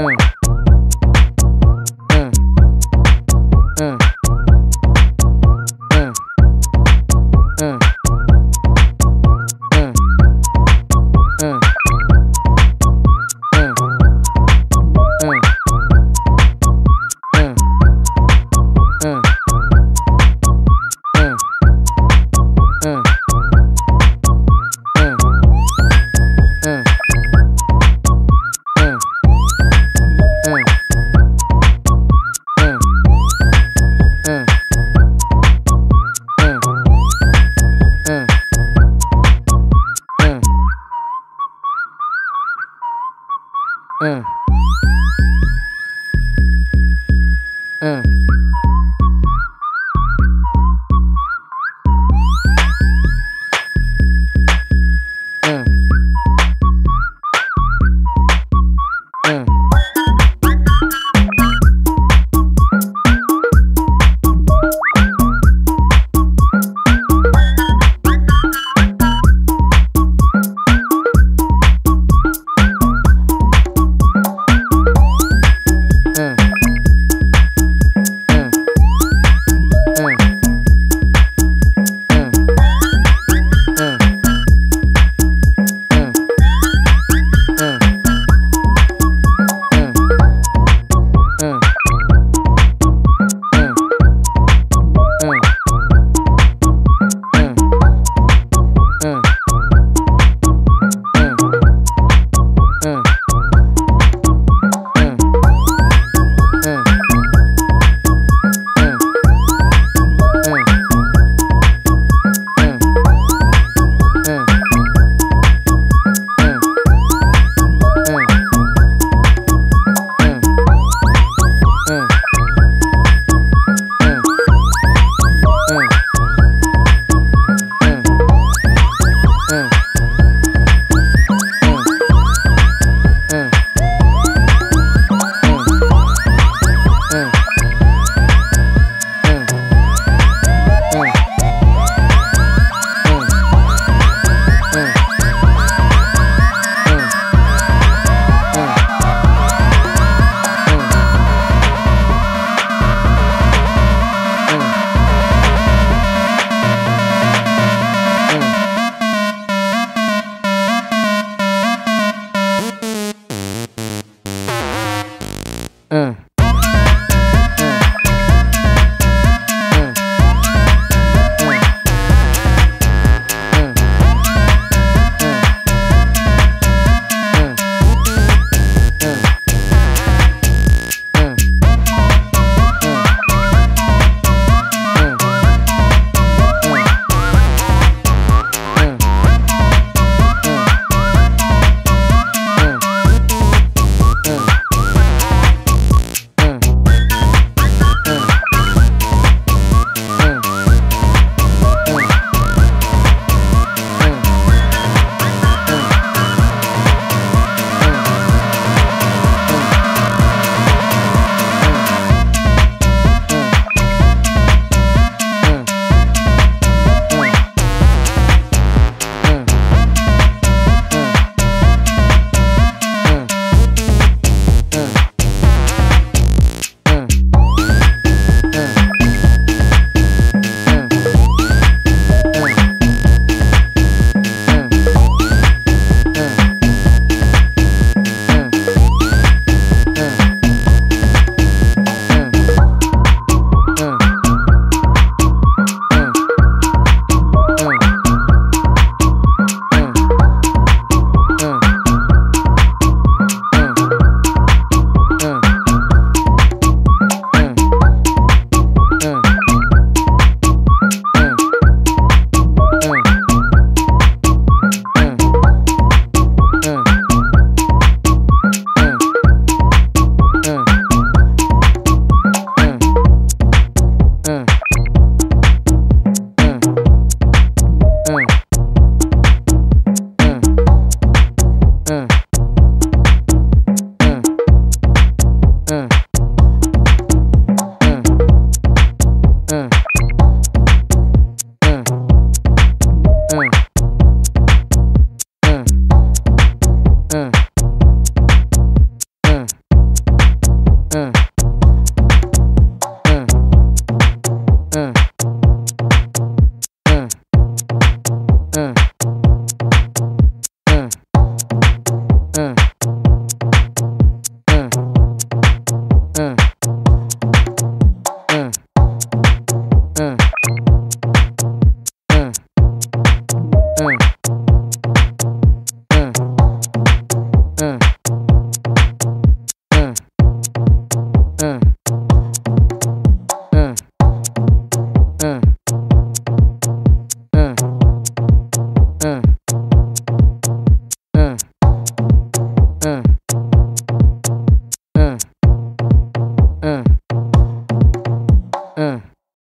Mm. Uh.